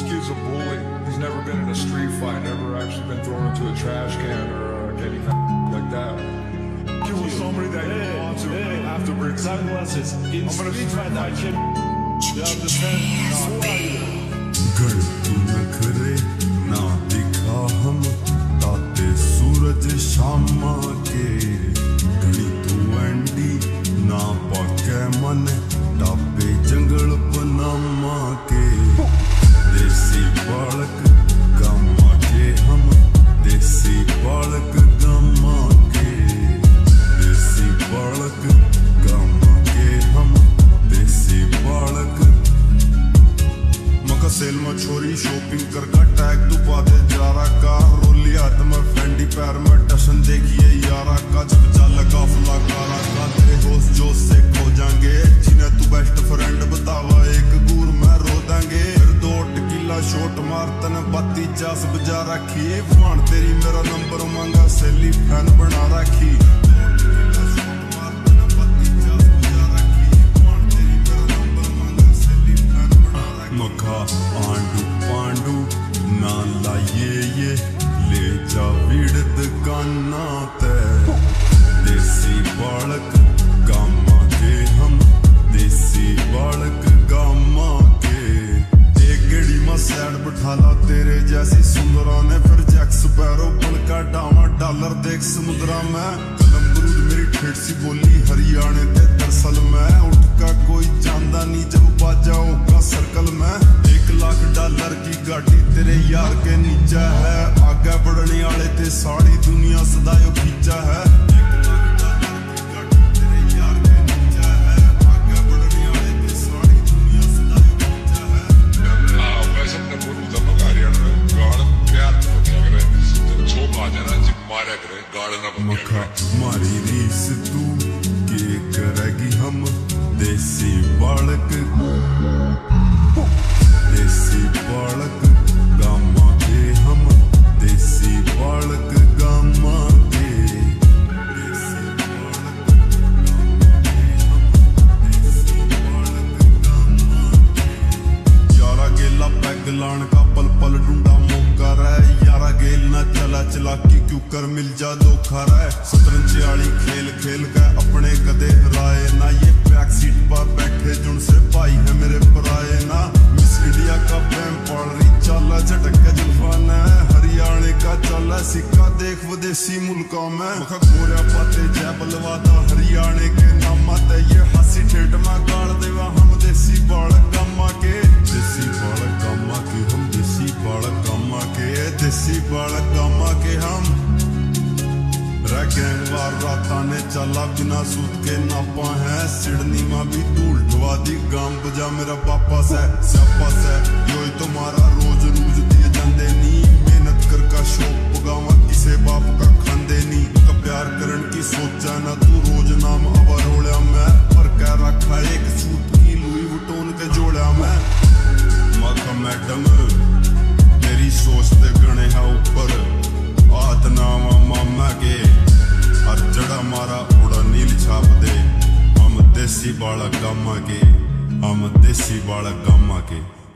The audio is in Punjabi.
This kid's a bully. He's never been in a street fight, never actually been thrown into a trash can or uh, anything like that. He was somebody that hey, you want to hey, Sunglasses. In I'm gonna street fight, I Who are you? करे ना दिखा हम ताते सूरज शामा के घड़ी तू एंडी ना मन टापे जंगल बनाम ਬਾਤੀ ਜਸ ਬਜਾ ਰੱਖੀ ਏ ਫਾਨ ਤੇਰੀ ਮੇਰਾ ਨੰਬਰ ਮੰਗਾ ਸੈਲੀ ਫੈਨ ਬਣਾ ਰੱਖੀ ਮੱਖਾ ਆਂਡੂ ਪਾਂਡੂ ਨਾ ਲਾਈਏ ਏ ਬਿਠਾਲਾ ਤੇਰੇ ਜੈਸੀ ਸੁੰਦਰਾਂ ਨੇ ਫਿਰ ਜੈਕ ਸਪੈਰੋ ਬਲਕਾ ਡਾਵਾ ਡਾਲਰ ਦੇਖ ਸਮੁੰਦਰਾ ਮੈਂ ਕਲਮ ਬਰੂਦ ਮੇਰੀ ਠੇਠ ਸੀ ਬੋਲੀ ਹਰਿਆਣੇ ਤੇ ਦਰਸਲ ਮੈਂ ਉਟਕਾ ਕੋਈ ਜਾਂਦਾ ਨਹੀਂ ਜਬ ਬਾਜਾ ਕਾ ਸਰਕਲ ਮੈਂ 1 ਲੱਖ ਡਾਲਰ ਕੀ ਗਾਡੀ ਤੇਰੇ ਯਾਰ ਕੇ ਨੀਚਾ ਹੈ ਆਗਾ ਬੜਨੇ ਵਾਲੇ ਤੇ ਸਾਰੀ ਦੁਨੀਆ ਸਦਾ ਉਹ ਖਿੱਚਾ ਹੈ मखा मारी रीस तू के करेगी हम देसी बालक देसी बालक गामा के हम देसी बालक गामा के देसी बालक गामा के यारा गेला पैग लाण ਨਾ ਚਲਾ ਚਲਾਕੀ ਕਿਉਂ ਕਰ ਮਿਲ ਜਾ ਦੋਖਾ ਰਹਿ ਸਤਰੰਜ ਵਾਲੀ ਖੇਲ ਖੇਲ ਕੇ ਆਪਣੇ ਕਦੇ ਹਰਾਏ ਨਾ ਇਹ ਬੈਕ ਸੀਟ ਪਾ ਬੈਠੇ ਜੁਣ ਸੇ ਭਾਈ ਹੈ ਮੇਰੇ ਪਰਾਏ ਨਾ ਮਿਸ ਇੰਡੀਆ ਕਾ ਬੈਂ ਪੜ ਰਹੀ ਚਾਲਾ ਝਟਕ ਜਫਾਨਾ ਹਰਿਆਣੇ ਕਾ ਚਾਲਾ ਸਿੱਕਾ ਦੇਖ ਵਿਦੇਸੀ ਮੁਲਕਾਂ ਮੈਂ ਮਖਾ ਗੋਰਿਆ ਪਾਤੇ ਜੈ ਬਲਵਾਦਾ ਹਰਿਆਣੇ ਕੇ ਨਾਮਾ ਤੇ ਇਹ ਹਾਸੀ ਠੇਡ ਸੀ ਬਾਲਕਾਮਾ ਕੇ ਹਮ ਰਗੈਂ ਵਾਰ ਰਾਤਾਂ ਨੇ ਚੱਲਾ ਬਿਨਾ ਸੂਤ ਕੇ ਨਾਪਾ ਹੈ ਸਿੜਨੀ ਮਾਂ ਵੀ ਧੂਲ ਢਵਾ ਦੀ ਗਾਂ ਬਜਾ ਮੇਰਾ ਬਾਪਾ ਸੈ ਸਿਆਪਾ ਸੈ ਯੋਈ ਤੁਮਾਰਾ ਰੋਜ਼ ਰੂਜ ਦਿਏ ਜਾਂਦੇ देसी वाला गम के हम देसी वाला गम के